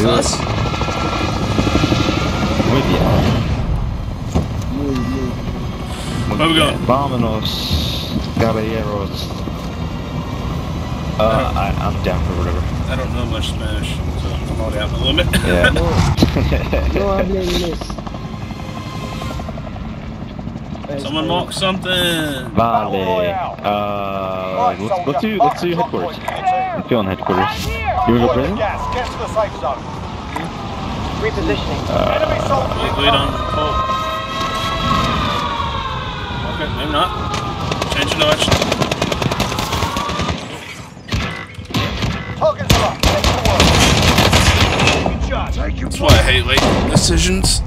Just do us? it. With you. Move, move. Where we going? Vámonos, caballeros. Uh, I, I'm down for whatever. I don't know much Spanish, so I'm already out my limit. Yeah. No, no habla inglés. Someone mark something. vale. Uh, let's, let's do let's do headquarters. I'm feeling headquarters. You wanna go prison? Gas, get to the safe zone. Repositioning. Enemy soldiers Wait, wait on Paul. Okay, maybe not. Change of direction. Targets are up. Get to work. Taking charge. Take your That's why I hate late decisions.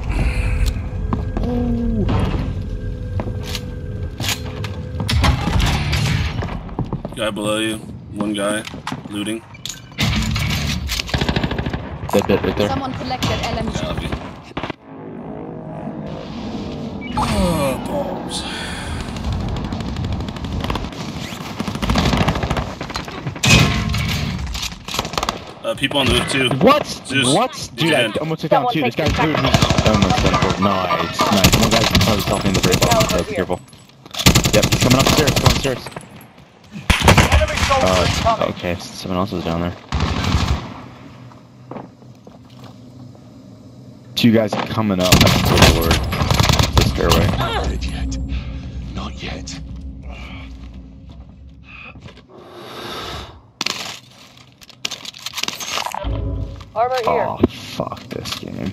Guy below you. One guy. Looting. Dead, dead, right there. Someone collected LMG. Copy. Oh, balls. Uh, people on the roof too. What? Zeus, What? did Dude, you I hit? almost took down two. This take guy's your dude. Almost got him. Nice, nice. One guy's probably stealthing in the very bottom, so be careful. Yep, he's coming upstairs, coming upstairs. Enemy soldiers Uh, okay, someone else is down there. Two guys coming up. That's the Lord. The stairway. Not yet. Not yet. Armor here. Oh, fuck this game.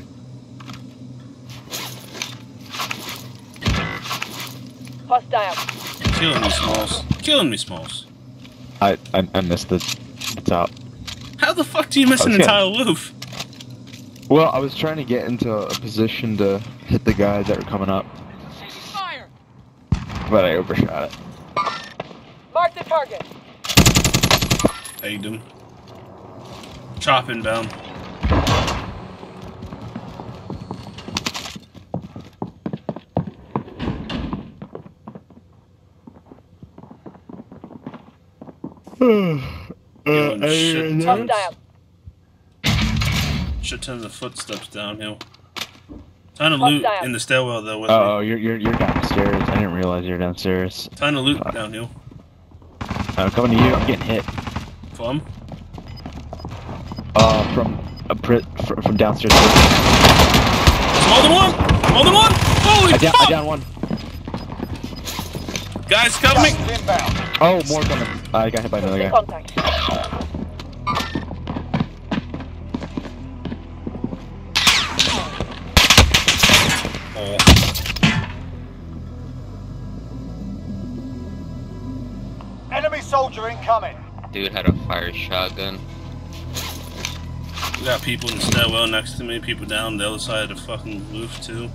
Hostile. Killing me, Smalls. Killing me, Smalls. I I, I missed the, the top. How the fuck do you miss an Okay. entire roof? Well, I was trying to get into a position to hit the guys that were coming up. But I overshot it. Mark the target. Egged him. Chopping inbound. Doing uh, shit, uh, tons, Hostile. shit tons of footsteps downhill. Time to loot Hostile. in the stairwell though with Oh, me. you're you're you're downstairs. I didn't realize you were downstairs. Time to loot Fuck. downhill. I'm coming to you. I'm getting hit. From? Uh, from a pri- fr- from downstairs. More than one! More than one! Holy I down, fuck! I down one. Guys, cover me! Gas is inbound. Oh, more coming. Uh, I got hit by another Losing guy. contact. Oh. Enemy soldier incoming. Dude had a fire shotgun. We got people in the stairwell next to me, people down the other side of the fucking roof too.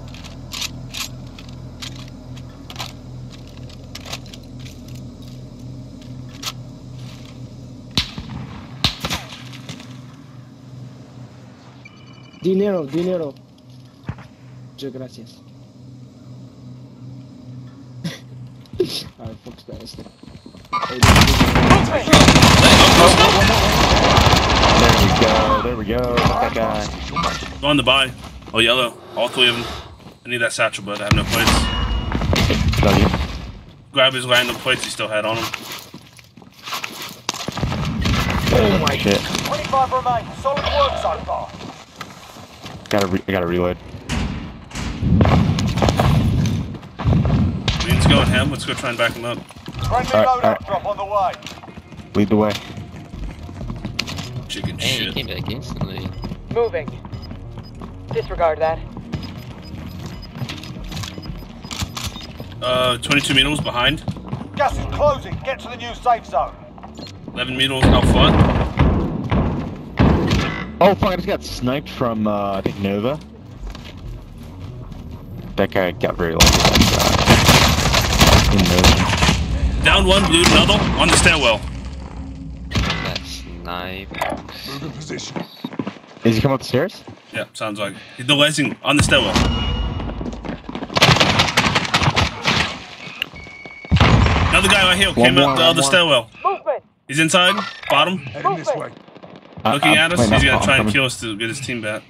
Dinero, dinero. Muchas gracias. A ver, fuck está este. Eh, There we go. There we go. That guy. Go on the buy. Oh, yellow. All three of them. I need that satchel, but I have no plates. Love you. Grab his random plates he still had on him. Oh my shit. 25 remain. Solid work so far. Gotta re- I gotta reload. Lean's going him. Let's go try and back him up. Friendly Alright, loadout alright. drop on the way. Lead the way. Chicken And he shit. came back instantly. Moving. Disregard that. Uh, 22 meters behind. Gas is closing. Get to the new safe zone. 11 meters out front. Oh fuck! I just got sniped from uh, I think Nova. That guy got very lucky. That. In Nova. Down one, blue, another. On the stairwell. That snipe. Move in position. Is he come up the stairs? Yeah, sounds like. He's the lesing on the stairwell. Another guy right here came One up the other more. stairwell. Movement. He's inside, bottom. Heading this way. I- looking I'm at us. He's gonna try and kill us to get his team back.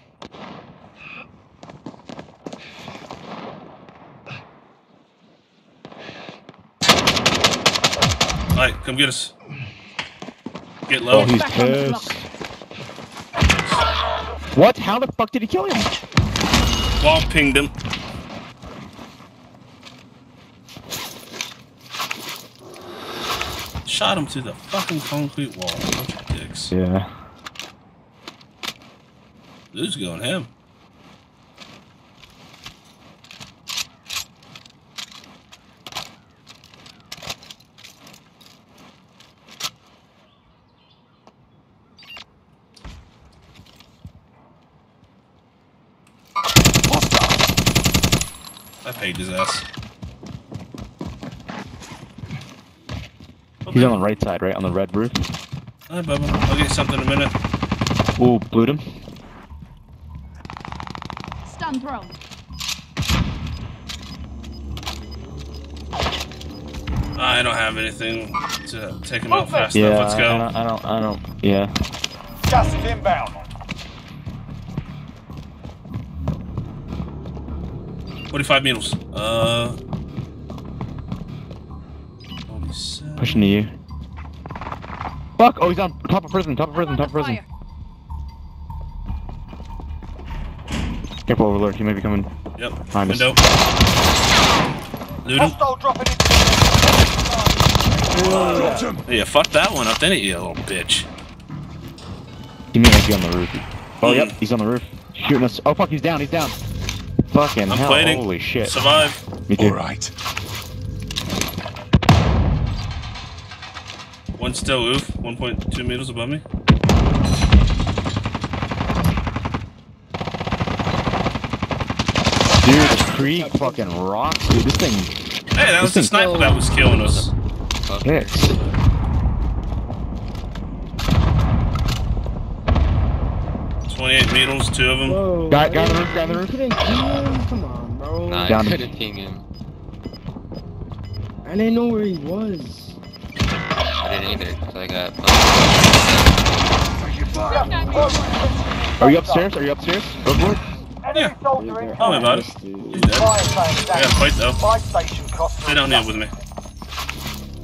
Alright, come get us. Get low. Oh, he's Back pissed. What? How the fuck did he kill him? Wall pinged him. Shot him through the fucking concrete wall. Bunch of dicks. Yeah. Who's going him? I paid his ass. He's on the right side, right on the red roof. Hi, Bubba. I'll get something in a minute. Ooh, blued him. Stun thrown. I don't have anything to take him out fast Yeah, enough. Let's I go. don't, I don't, I don't, yeah. Gas is inbound. 45 meters. Uh. Pushing to you. Fuck! Oh, he's on top of prison, top of prison, top of prison. Careful, Overlord, he may be coming. Yep. Behind us. Window. Loot him. Hostile dropping into Got him. Yeah, fuck that one up, didn't you, you little bitch? He may be on the roof. Oh, Hmm. yep, he's on the roof. Shooting us. Oh, fuck, he's down, he's down. Fucking I'm hell, plating. holy shit. Survive. Me too. All right. One still oof. 1.2 meters above me. Dude, the Krig fucking rocks, dude. This thing Hey, that was the This thing- sniper that was killing us. hits. Twenty-eight meters, two of them. Whoa. Guy- I guy on the roof, guy on the roof. couldn't kill him? Come on, bro. Nah, Down I him. couldn't ping him. I didn't know where he was. I didn't either, because I got. Are you upstairs? Are you upstairs? Overlord? enemy Yeah. soldier They're in Oh, my bad. ass, dude. He's dead. Fire I got down. a fight though. Fire station costs Stay down here with me.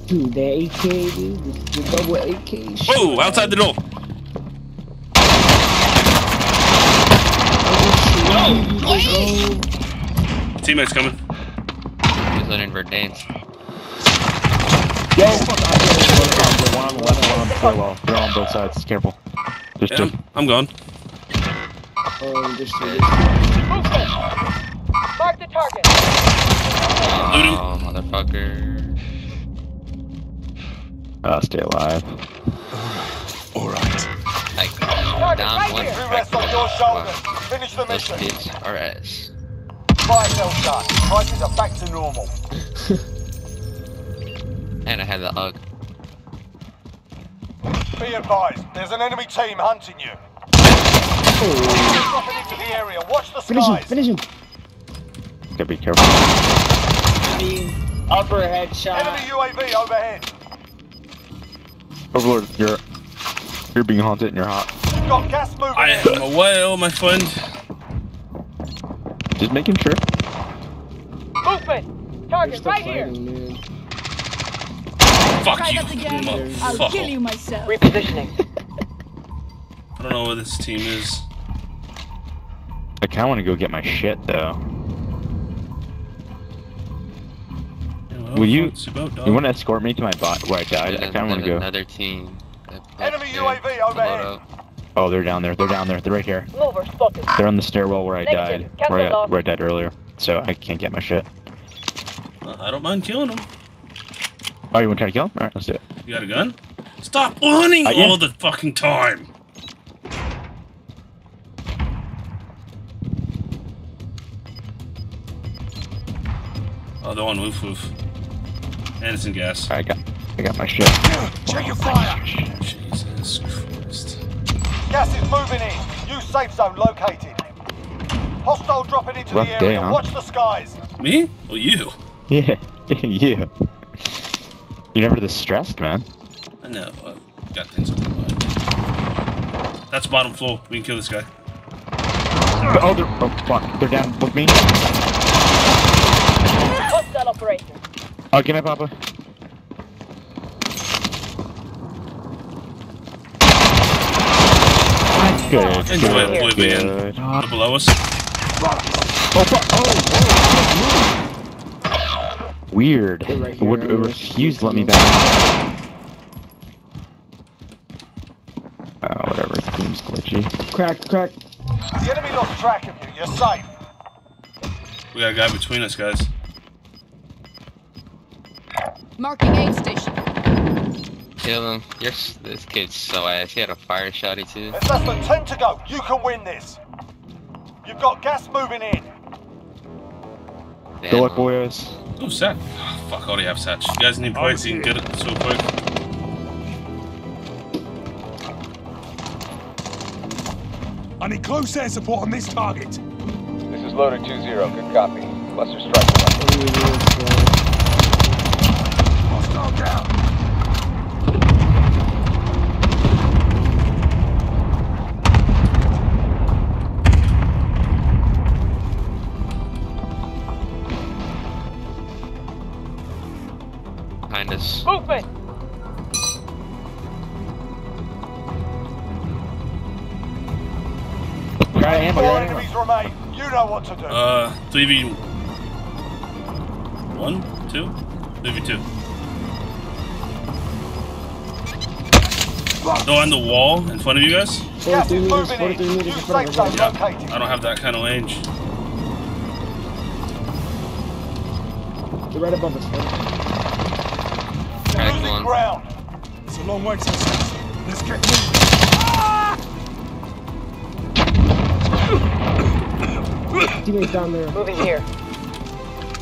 Dude, that AK, dude, the, the double AK. shit. Whoa, outside the door. Oh, Teammates coming. He's letting Verdansk. Yo, fuck! I'm One on the left, one on the stairwell. They're on both sides. Careful. Just, Yeah, just. I'm gone. Oh, just to Movement. Mark the target. Loot him. Oh, motherfucker. Uh, stay alive. All right. I Target down right one here. You rest on your shoulders. Finish the Those mission. kids are ass. Fire cell shut. Prices are back to normal. And I had the UG. Be advised, there's an enemy team hunting you. Dropping into the area. Watch the Finish him, finish him. Gotta be careful. Upper headshot. Enemy UAV overhead. Oh, Overlord, you're you're being haunted and you're hot. You've Got gas moving I in. am a whale, my friend. Just making sure. Movement. They're Target still right here. man. Fuck Try you, that again. I'll kill you myself. Repositioning. I don't know where this team is. I kind of want to go get my shit though. Yeah, well, Will you- it's about done. You want to escort me to my bot where I died? I kind of want to go. another team. Enemy. UAV overhead. Load. Oh, they're down there. They're down there. They're right here. Mover spotted. They're on the stairwell where I Negative. died. Cancel Where I, loss. where I died earlier. So I can't get my shit. Uh, I don't mind killing them. Oh, you want to try to kill him? All right, let's do it. You got a gun? Stop running Uh, yeah. all the fucking time. Oh, they're on roof roof. Anderson gas. I got, I got my shit. Check your fire. Jesus Christ. Gas is moving in. New safe zone located. Hostile dropping into Rough the day, area. huh? Watch the skies. Me? Or you? Yeah, yeah. You're never this stressed, man. I know. I got things on my mind. That's bottom floor. We can kill this guy. Oh, they're, oh, fuck. They're down with me. Hostile operator. Oh, get my papa. Good. Enjoy it, good, boy, man. good. They're below us. Oh, fuck. Oh, oh! Weird. They're right It here, would right it here. to let me back. Oh, whatever. It seems glitchy. Cracked, cracked. The enemy lost track of you. You're safe. We got a guy between us, guys. Marking aid station. Kill him. You're, this kid's so ass. He had a fire shotty too. There's less than 10 to go. You can win this. You've got gas moving in. Damn, Good luck, huh? boys. Oh, Sat. Oh, fuck, I already have Satch. You guys need points, you can get it so quick. I need close air support on this target. This is loader 2-0. Good copy. Cluster strike. Behind us. Movement. You're ammo. You're Four out of ammo. enemies remain. You know what to do. Uh, 3v... 1? 2? 3v2. Go on the wall in front of you guys? gas 43 is meters, moving in. meters New in front safe zone Yeah. I don't have that kind of range. They're right above us, man. You're Crack ground. It's a long way to the south. Let's get moving. Teammates down there. Moving here.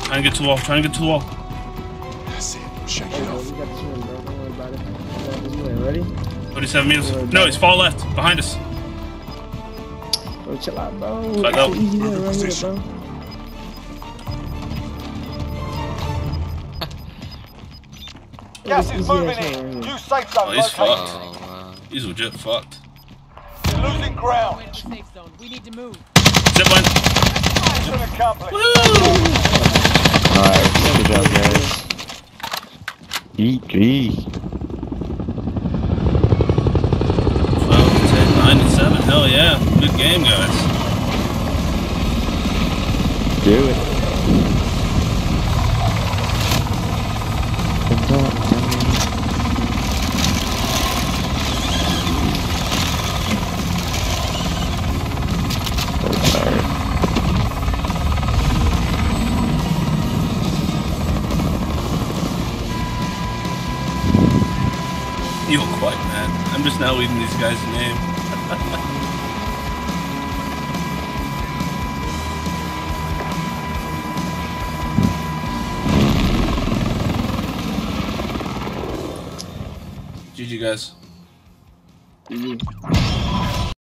Try and get to the wall. Try and get to the wall. That's it. Shake Hey, it bro, off. we got this win, bro. Don't worry about it. This win. Ready? 37 meters. No, he's far left. Behind us. Bro, chill out, bro. Back It's up. easy win Perfect right here, bro. Gas is moving in. right here. New safe zone Oh, he's located. Oh, wow. He's legit fucked. You're losing ground. Safe zone. We need to move. Zipline. Mission accomplished. Alright, good job, guys. GG. 12, 10, 97. Hell yeah. Good game, guys. Do it. You're quite mad. I'm just now reading these guys' name. GG, guys. Easy.